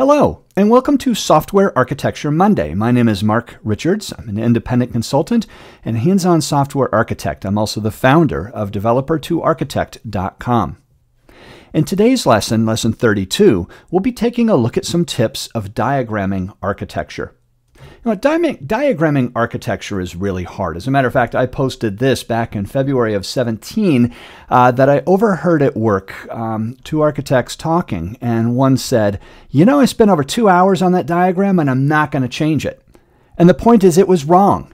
Hello, and welcome to Software Architecture Monday. My name is Mark Richards. I'm an independent consultant and hands on software architect. I'm also the founder of developertoarchitect.com. In today's lesson, lesson 32, we'll be taking a look at some tips of diagramming architecture. Now, diagramming architecture is really hard. As a matter of fact, I posted this back in February of 17 uh, that I overheard at work um, two architects talking, and one said, You know, I spent over two hours on that diagram and I'm not going to change it. And the point is, it was wrong.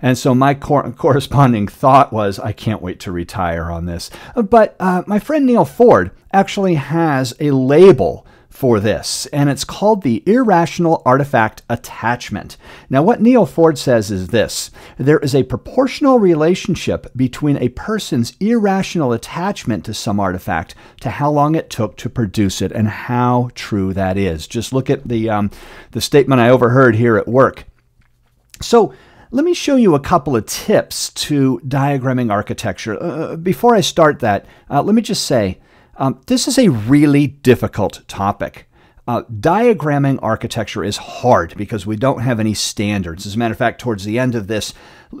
And so my cor corresponding thought was, I can't wait to retire on this. But uh, my friend Neal Ford actually has a label for this, and it's called the irrational artifact attachment. Now, what Neal Ford says is this there is a proportional relationship between a person's irrational attachment to some artifact to how long it took to produce it and how true that is. Just look at the, um, the statement I overheard here at work. So, let me show you a couple of tips to diagramming architecture. Uh, before I start that, uh, let me just say um, this is a really difficult topic. Uh, diagramming architecture is hard because we don't have any standards. As a matter of fact, towards the end of this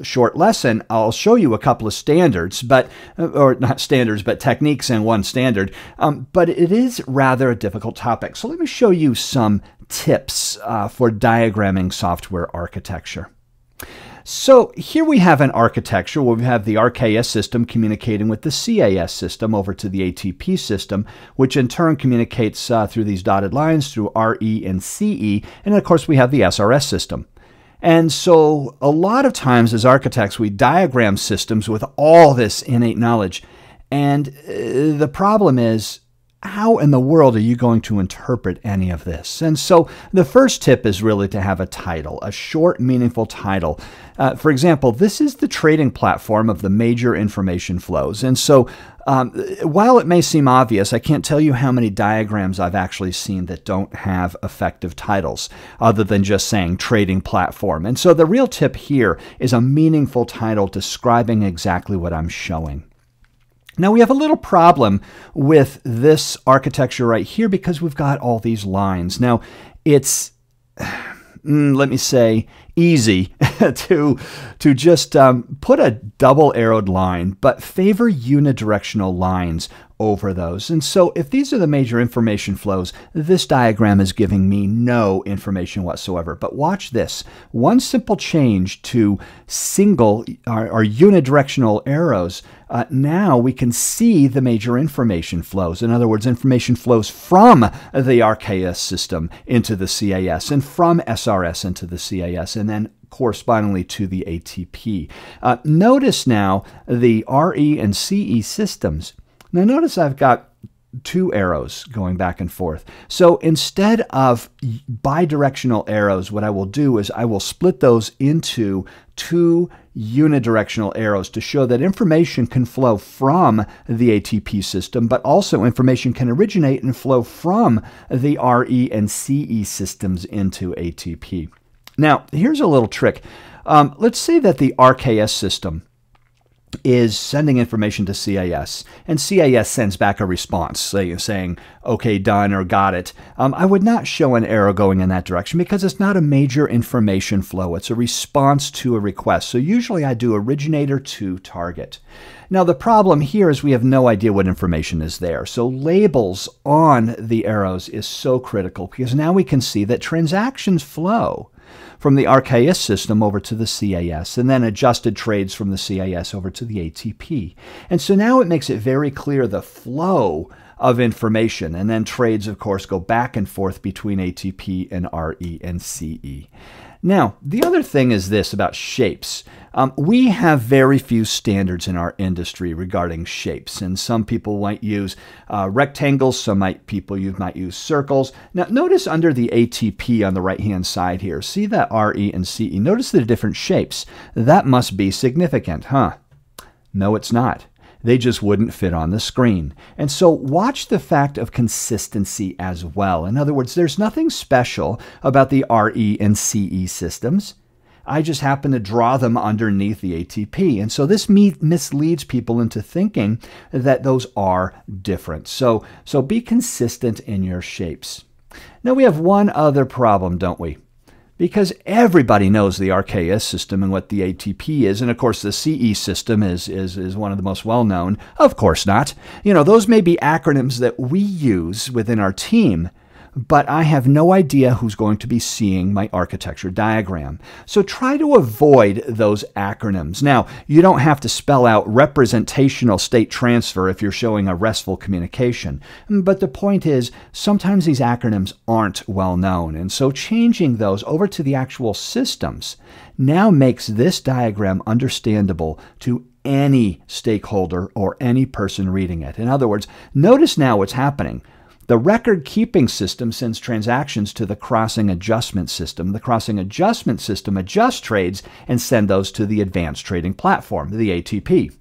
short lesson, I'll show you a couple of standards, but uh, or not standards, but techniques and one standard. Um, but it is rather a difficult topic. So let me show you some tips uh, for diagramming software architecture. So here we have an architecture where we have the RKS system communicating with the CAS system over to the ATP system, which in turn communicates uh, through these dotted lines through RE and CE. And of course, we have the SRS system. And so a lot of times as architects, we diagram systems with all this innate knowledge. And uh, the problem is how in the world are you going to interpret any of this? And so the first tip is really to have a title, a short, meaningful title. Uh, for example, this is the trading platform of the major information flows. And so um, while it may seem obvious, I can't tell you how many diagrams I've actually seen that don't have effective titles other than just saying trading platform. And so the real tip here is a meaningful title describing exactly what I'm showing. Now we have a little problem with this architecture right here because we've got all these lines. Now it's, mm, let me say, easy to, to just um, put a double arrowed line, but favor unidirectional lines over those. And so if these are the major information flows, this diagram is giving me no information whatsoever. But watch this. One simple change to single or, or unidirectional arrows, uh, now we can see the major information flows. In other words, information flows from the RKS system into the CAS and from SRS into the CAS and then correspondingly to the ATP. Uh, notice now the RE and CE systems now notice I've got two arrows going back and forth. So instead of bidirectional arrows, what I will do is I will split those into two unidirectional arrows to show that information can flow from the ATP system, but also information can originate and flow from the RE and CE systems into ATP. Now, here's a little trick. Um, let's say that the RKS system is sending information to CIS, and CIS sends back a response say, saying, okay, done or got it. Um, I would not show an arrow going in that direction because it's not a major information flow. It's a response to a request. So usually I do originator to target. Now, the problem here is we have no idea what information is there. So labels on the arrows is so critical because now we can see that transactions flow from the RKS system over to the CAS, and then adjusted trades from the CAS over to the ATP. And so now it makes it very clear the flow of information. And then trades, of course, go back and forth between ATP and RE and CE. Now, the other thing is this about shapes. Um, we have very few standards in our industry regarding shapes, and some people might use uh, rectangles, some might, people you might use circles. Now, notice under the ATP on the right-hand side here, see that RE and CE. Notice the different shapes. That must be significant, huh? No, it's not. They just wouldn't fit on the screen. And so watch the fact of consistency as well. In other words, there's nothing special about the RE and CE systems. I just happen to draw them underneath the ATP. And so this misleads people into thinking that those are different. So, so be consistent in your shapes. Now we have one other problem, don't we? Because everybody knows the RKS system and what the ATP is, and of course the CE system is, is, is one of the most well known. Of course not. You know, those may be acronyms that we use within our team, but I have no idea who's going to be seeing my architecture diagram. So try to avoid those acronyms. Now, you don't have to spell out representational state transfer if you're showing a RESTful communication, mm, but the point is sometimes these acronyms aren't well known, and so changing those over to the actual systems now makes this diagram understandable to any stakeholder or any person reading it. In other words, notice now what's happening. The record keeping system sends transactions to the crossing adjustment system. The crossing adjustment system adjusts trades and send those to the advanced trading platform, the ATP.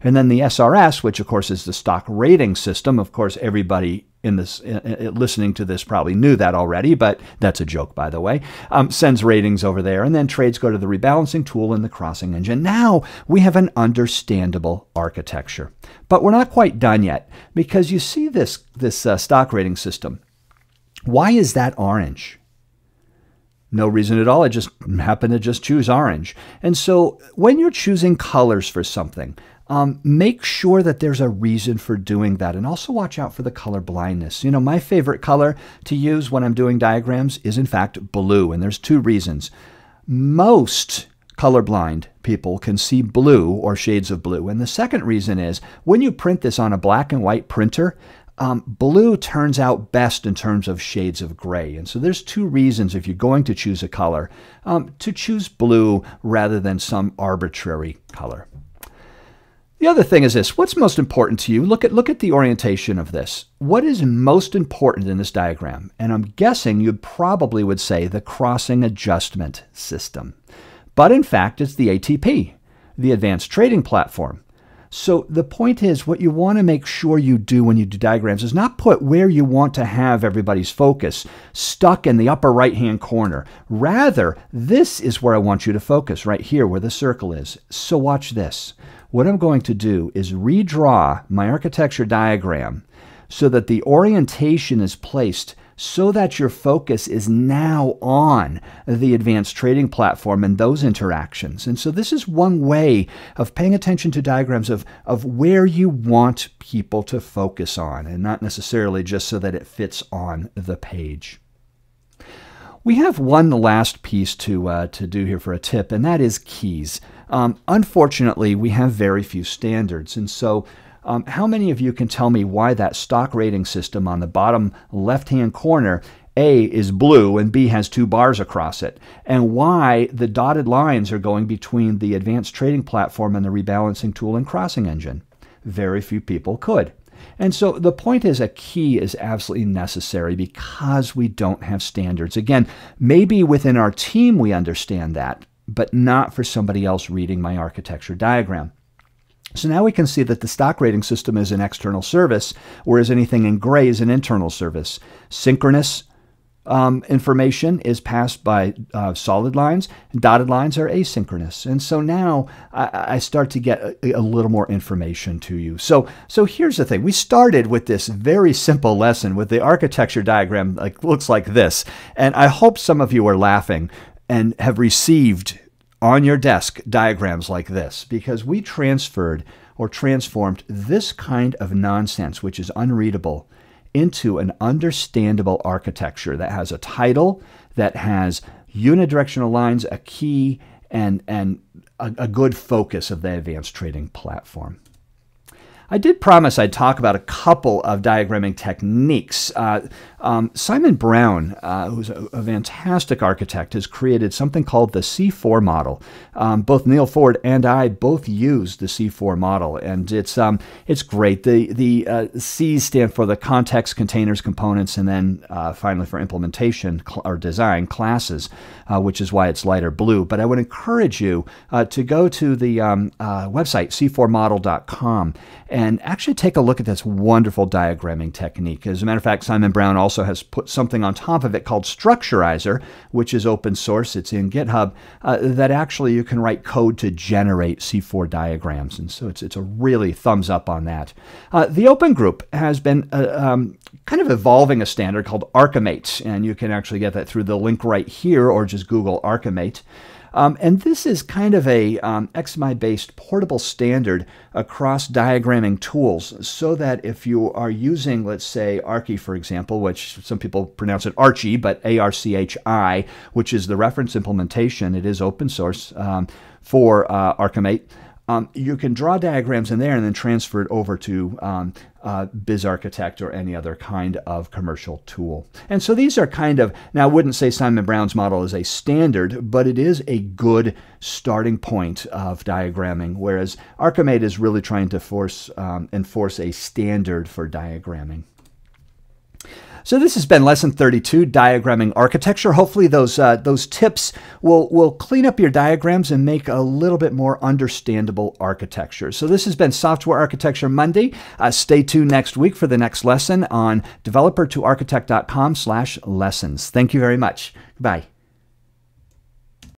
And then the SRS, which of course is the stock rating system. Of course, everybody in this uh, listening to this probably knew that already, but that's a joke, by the way. Um, sends ratings over there, and then trades go to the rebalancing tool in the crossing engine. Now we have an understandable architecture, but we're not quite done yet because you see this this uh, stock rating system. Why is that orange? No reason at all. I just happen to just choose orange. And so when you're choosing colors for something, um, make sure that there's a reason for doing that. And also watch out for the color blindness. You know, my favorite color to use when I'm doing diagrams is, in fact, blue. And there's two reasons. Most colorblind people can see blue or shades of blue. And the second reason is when you print this on a black and white printer, um, blue turns out best in terms of shades of gray. And so there's two reasons if you're going to choose a color um, to choose blue rather than some arbitrary color. The other thing is this, what's most important to you? Look at, look at the orientation of this. What is most important in this diagram? And I'm guessing you probably would say the crossing adjustment system. But in fact, it's the ATP, the Advanced Trading Platform. So the point is, what you want to make sure you do when you do diagrams is not put where you want to have everybody's focus stuck in the upper right hand corner. Rather, this is where I want you to focus, right here where the circle is. So watch this. What I'm going to do is redraw my architecture diagram so that the orientation is placed so that your focus is now on the advanced trading platform and those interactions. And so this is one way of paying attention to diagrams of, of where you want people to focus on and not necessarily just so that it fits on the page. We have one last piece to, uh, to do here for a tip, and that is keys. Um, unfortunately, we have very few standards. And so, um, how many of you can tell me why that stock rating system on the bottom left hand corner a is blue and B has two bars across it, and why the dotted lines are going between the advanced trading platform and the rebalancing tool and crossing engine. Very few people could. And so the point is a key is absolutely necessary because we don't have standards. Again, maybe within our team we understand that, but not for somebody else reading my architecture diagram. So now we can see that the stock rating system is an external service, whereas anything in gray is an internal service. Synchronous um, information is passed by uh, solid lines, and dotted lines are asynchronous. And so now I, I start to get a, a, little more information to you. So, so here's the thing. We started with this very simple lesson with the architecture diagram like looks like this. And I hope some of you are laughing and have received on your desk diagrams like this because we transferred or transformed this kind of nonsense, which is unreadable, into an understandable architecture that has a title, that has unidirectional lines, a key, and, and a, a good focus of the advanced trading platform. I did promise I'd talk about a couple of diagramming techniques. Uh, um, Simon Brown, uh, who's a, a, fantastic architect, has created something called the C4 model. Um, both Neal Ford and I both use the C4 model, and it's um, it's great. The the uh, C's stand for the context, containers, components, and then uh, finally for implementation or design classes, uh, which is why it's lighter blue. But I would encourage you uh, to go to the um, website c4model.com and actually take a look at this wonderful diagramming technique. As a matter of fact, Simon Brown also has put something on top of it called Structurizr, which is open source. It's in GitHub, uh, that actually you can write code to generate C4 diagrams. And so it's, it's a really thumbs up on that. Uh, the Open Group has been uh, um, kind of evolving a standard called ArchiMate, and you can actually get that through the link right here or just Google ArchiMate. Um, and this is kind of a um, XMI-based portable standard across diagramming tools so that if you are using, let's say, Archi, for example, which some people pronounce it Archie, but A-R-C-H-I, which is the reference implementation, it is open source um, for uh, ArchiMate, um, you can draw diagrams in there and then transfer it over to um, uh, BizArchitect or any other kind of commercial tool. And so these are kind of, now I wouldn't say Simon Brown's model is a standard, but it is a good starting point of diagramming, whereas ArchiMate is really trying to force um, enforce a standard for diagramming. So this has been lesson 32, diagramming architecture. Hopefully those uh, those tips will will clean up your diagrams and make a little bit more understandable architecture. So this has been Software Architecture Monday. Uh, stay tuned next week for the next lesson on developertoarchitect.com slash lessons. Thank you very much. Bye.